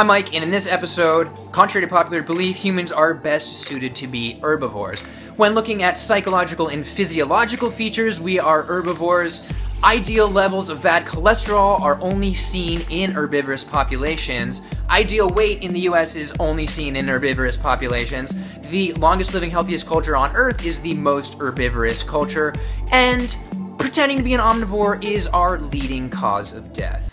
I'm Mike, and in this episode, contrary to popular belief, humans are best suited to be herbivores. When looking at psychological and physiological features, we are herbivores. Ideal levels of bad cholesterol are only seen in herbivorous populations. Ideal weight in the US is only seen in herbivorous populations. The longest living, healthiest culture on Earth is the most herbivorous culture. And pretending to be an omnivore is our leading cause of death.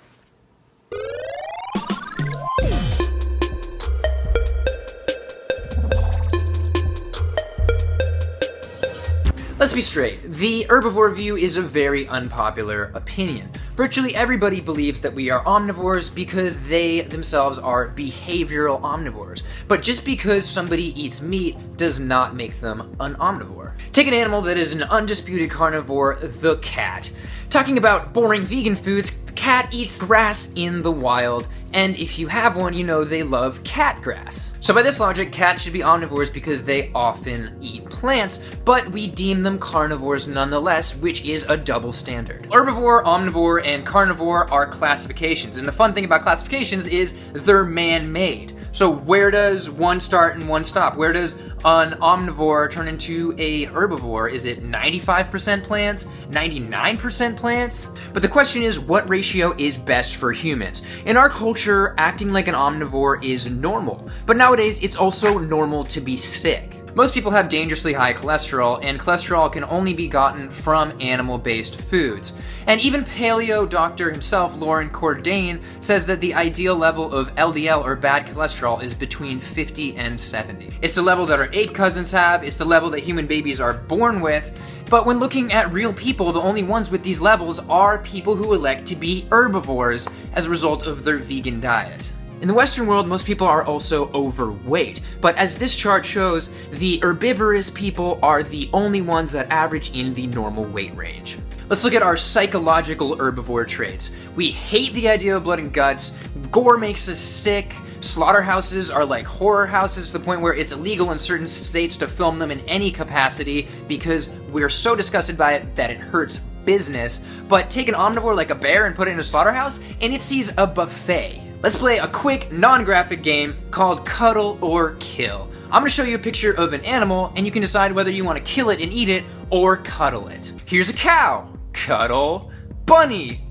Let's be straight, the herbivore view is a very unpopular opinion. Virtually everybody believes that we are omnivores because they themselves are behavioral omnivores. But just because somebody eats meat does not make them an omnivore. Take an animal that is an undisputed carnivore, the cat. Talking about boring vegan foods, the cat eats grass in the wild, and if you have one, you know they love cat grass. So by this logic, cats should be omnivores because they often eat plants, but we deem them carnivores nonetheless, which is a double standard. Herbivore, omnivore, and carnivore are classifications, and the fun thing about classifications is they're man-made. So where does one start and one stop? Where does an omnivore turn into a herbivore? Is it 95% plants, 99% plants? But the question is, what ratio is best for humans? In our culture, acting like an omnivore is normal, but nowadays it's also normal to be sick. Most people have dangerously high cholesterol, and cholesterol can only be gotten from animal-based foods. And even paleo doctor himself, Loren Cordain, says that the ideal level of LDL or bad cholesterol is between 50 and 70. It's the level that our ape cousins have, it's the level that human babies are born with, but when looking at real people, the only ones with these levels are people who elect to be herbivores as a result of their vegan diet. In the Western world, most people are also overweight, but as this chart shows, the herbivorous people are the only ones that average in the normal weight range. Let's look at our psychological herbivore traits. We hate the idea of blood and guts, gore makes us sick, slaughterhouses are like horror houses to the point where it's illegal in certain states to film them in any capacity because we're so disgusted by it that it hurts business. But take an omnivore like a bear and put it in a slaughterhouse, and it sees a buffet. Let's play a quick, non-graphic game called Cuddle or Kill. I'm gonna show you a picture of an animal, and you can decide whether you wanna kill it and eat it, or cuddle it. Here's a cow. Cuddle. Bunny.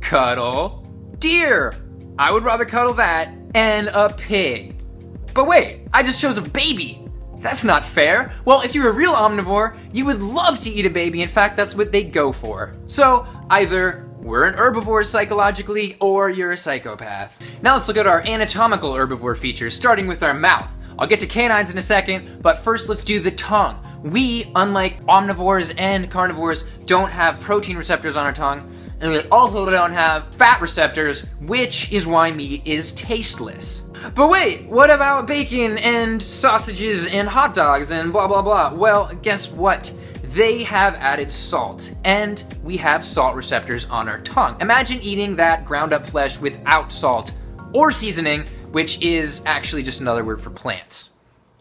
Cuddle. Deer. I would rather cuddle that, and a pig. But wait, I just chose a baby. That's not fair. Well, if you're a real omnivore, you would love to eat a baby. In fact, that's what they go for. So, either we're an herbivore psychologically, or you're a psychopath. Now let's look at our anatomical herbivore features, starting with our mouth. I'll get to canines in a second, but first let's do the tongue. We, unlike omnivores and carnivores, don't have protein receptors on our tongue, and we also don't have fat receptors, which is why meat is tasteless. But wait, what about bacon and sausages and hot dogs and blah blah blah? Well, guess what? They have added salt, and we have salt receptors on our tongue. Imagine eating that ground up flesh without salt or seasoning, which is actually just another word for plants.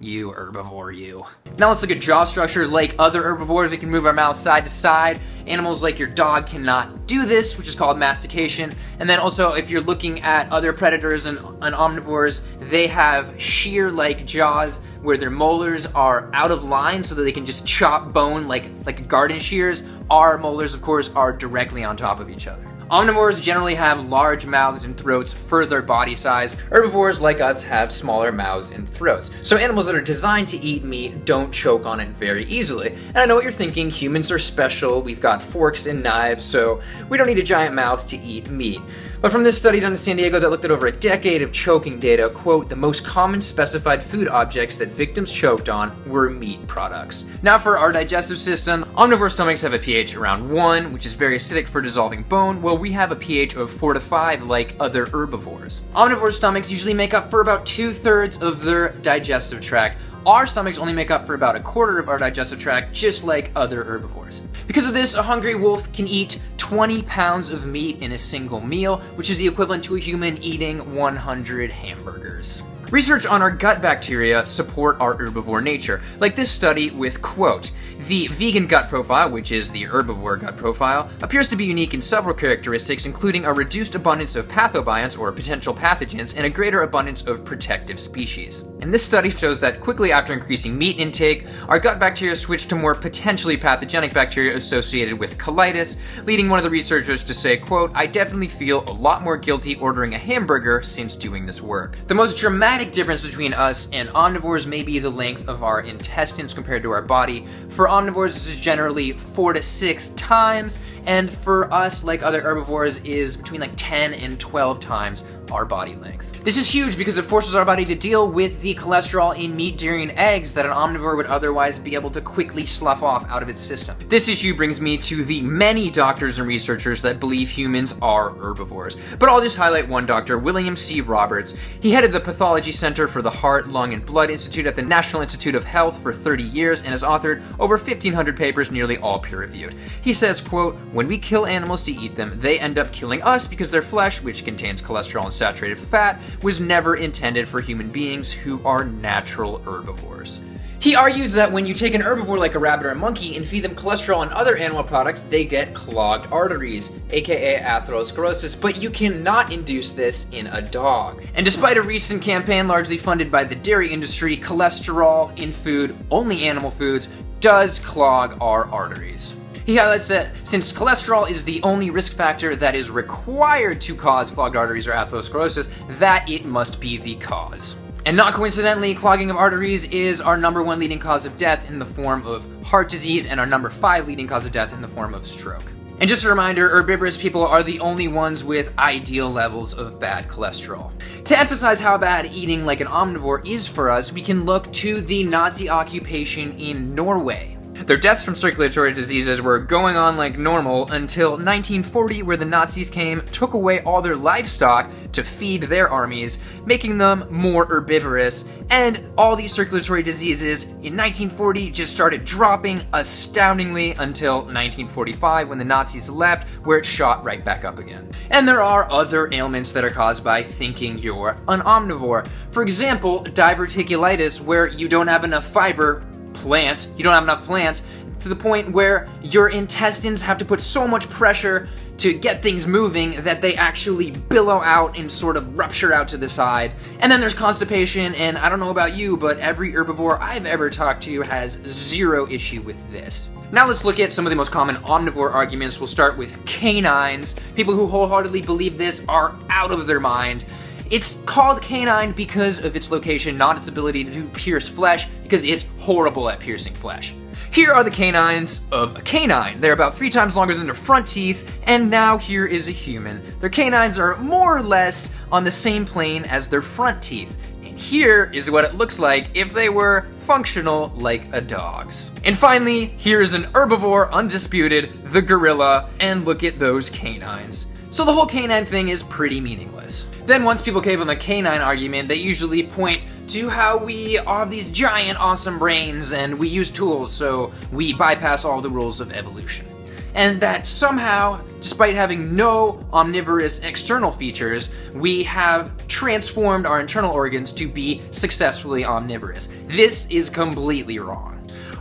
You herbivore, you. Now let's look at jaw structure. Like other herbivores, we can move our mouth side to side. Animals like your dog cannot do this, which is called mastication. And then also, if you're looking at other predators and, and omnivores, they have shear-like jaws where their molars are out of line so that they can just chop bone like, like garden shears. Our molars, of course, are directly on top of each other. Omnivores generally have large mouths and throats for their body size. Herbivores like us have smaller mouths and throats. So animals that are designed to eat meat don't choke on it very easily. And I know what you're thinking, humans are special, we've got forks and knives, so we don't need a giant mouth to eat meat. But from this study done in San Diego that looked at over a decade of choking data, quote, the most common specified food objects that victims choked on were meat products. Now for our digestive system, omnivore stomachs have a pH around 1, which is very acidic for dissolving bone, while we have a pH of 4 to 5 like other herbivores. Omnivore stomachs usually make up for about two-thirds of their digestive tract, our stomachs only make up for about a quarter of our digestive tract, just like other herbivores. Because of this, a hungry wolf can eat 20 pounds of meat in a single meal, which is the equivalent to a human eating 100 hamburgers. Research on our gut bacteria support our herbivore nature, like this study with quote, the vegan gut profile, which is the herbivore gut profile, appears to be unique in several characteristics, including a reduced abundance of pathobionts or potential pathogens and a greater abundance of protective species. And this study shows that quickly after increasing meat intake, our gut bacteria switch to more potentially pathogenic bacteria associated with colitis, leading one of the researchers to say, quote, I definitely feel a lot more guilty ordering a hamburger since doing this work. The most dramatic difference between us and omnivores may be the length of our intestines compared to our body. For omnivores, this is generally four to six times, and for us, like other herbivores, is between like 10 and 12 times our body length. This is huge because it forces our body to deal with the cholesterol in meat, dairy, and eggs that an omnivore would otherwise be able to quickly slough off out of its system. This issue brings me to the many doctors and researchers that believe humans are herbivores. But I'll just highlight one doctor, William C. Roberts. He headed the Pathology Center for the Heart, Lung, and Blood Institute at the National Institute of Health for 30 years and has authored over 1,500 papers, nearly all peer-reviewed. He says, quote, when we kill animals to eat them, they end up killing us because their flesh, which contains cholesterol and saturated fat, was never intended for human beings who are natural herbivores. He argues that when you take an herbivore like a rabbit or a monkey and feed them cholesterol and other animal products, they get clogged arteries, aka atherosclerosis, but you cannot induce this in a dog. And despite a recent campaign largely funded by the dairy industry, cholesterol in food, only animal foods, does clog our arteries. He highlights that since cholesterol is the only risk factor that is required to cause clogged arteries or atherosclerosis, that it must be the cause. And not coincidentally, clogging of arteries is our number one leading cause of death in the form of heart disease and our number five leading cause of death in the form of stroke. And just a reminder, herbivorous people are the only ones with ideal levels of bad cholesterol. To emphasize how bad eating like an omnivore is for us, we can look to the Nazi occupation in Norway. Their deaths from circulatory diseases were going on like normal until 1940, where the Nazis came, took away all their livestock to feed their armies, making them more herbivorous, and all these circulatory diseases in 1940 just started dropping astoundingly until 1945 when the Nazis left, where it shot right back up again. And there are other ailments that are caused by thinking you're an omnivore. For example, diverticulitis, where you don't have enough fiber plants, you don't have enough plants, to the point where your intestines have to put so much pressure to get things moving that they actually billow out and sort of rupture out to the side. And then there's constipation, and I don't know about you, but every herbivore I've ever talked to has zero issue with this. Now let's look at some of the most common omnivore arguments. We'll start with canines. People who wholeheartedly believe this are out of their mind. It's called canine because of its location, not its ability to pierce flesh, because it's horrible at piercing flesh. Here are the canines of a canine. They're about three times longer than their front teeth, and now here is a human. Their canines are more or less on the same plane as their front teeth. And here is what it looks like if they were functional like a dog's. And finally, here is an herbivore, undisputed, the gorilla, and look at those canines. So the whole canine thing is pretty meaningless. Then once people cave on the canine argument, they usually point to how we have these giant awesome brains and we use tools so we bypass all the rules of evolution. And that somehow, despite having no omnivorous external features, we have transformed our internal organs to be successfully omnivorous. This is completely wrong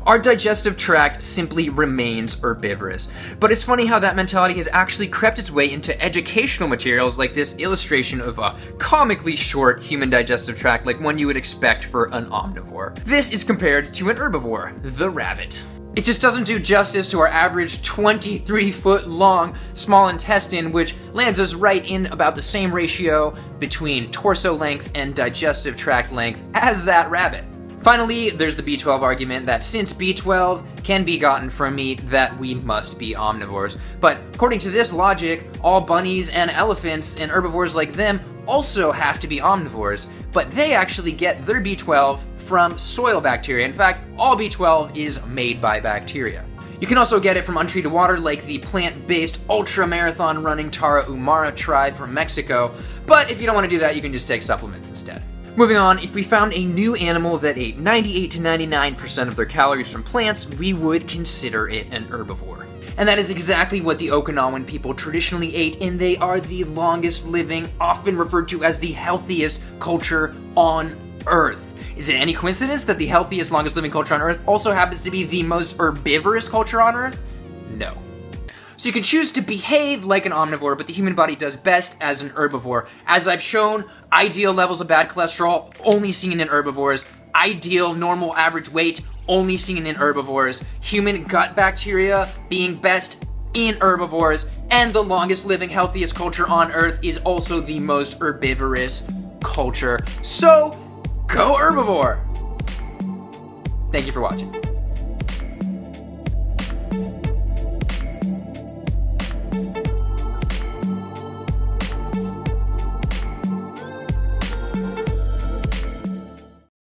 our digestive tract simply remains herbivorous. But it's funny how that mentality has actually crept its way into educational materials like this illustration of a comically short human digestive tract like one you would expect for an omnivore. This is compared to an herbivore, the rabbit. It just doesn't do justice to our average 23 foot long small intestine, which lands us right in about the same ratio between torso length and digestive tract length as that rabbit. Finally, there's the B12 argument that since B12 can be gotten from meat, that we must be omnivores. But according to this logic, all bunnies and elephants and herbivores like them also have to be omnivores, but they actually get their B12 from soil bacteria. In fact, all B12 is made by bacteria. You can also get it from untreated water like the plant-based ultra-marathon running Tarahumara tribe from Mexico, but if you don't want to do that, you can just take supplements instead. Moving on, if we found a new animal that ate 98 to 99% of their calories from plants, we would consider it an herbivore. And that is exactly what the Okinawan people traditionally ate, and they are the longest living, often referred to as the healthiest culture on Earth. Is it any coincidence that the healthiest, longest living culture on Earth also happens to be the most herbivorous culture on Earth? No. So you can choose to behave like an omnivore, but the human body does best as an herbivore. As I've shown, ideal levels of bad cholesterol only seen in herbivores, ideal normal average weight only seen in herbivores, human gut bacteria being best in herbivores, and the longest living, healthiest culture on Earth is also the most herbivorous culture. So, go herbivore! Thank you for watching.